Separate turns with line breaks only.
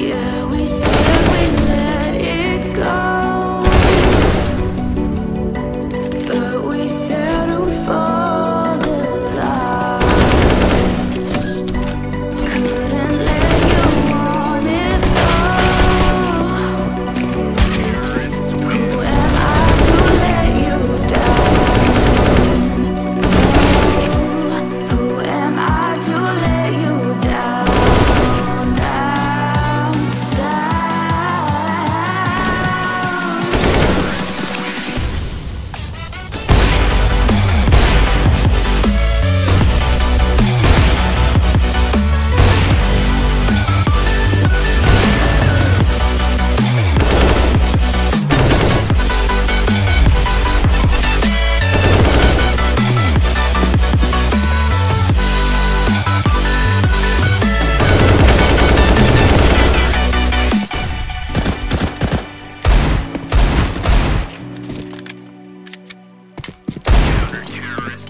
Yeah, we said Terrorists.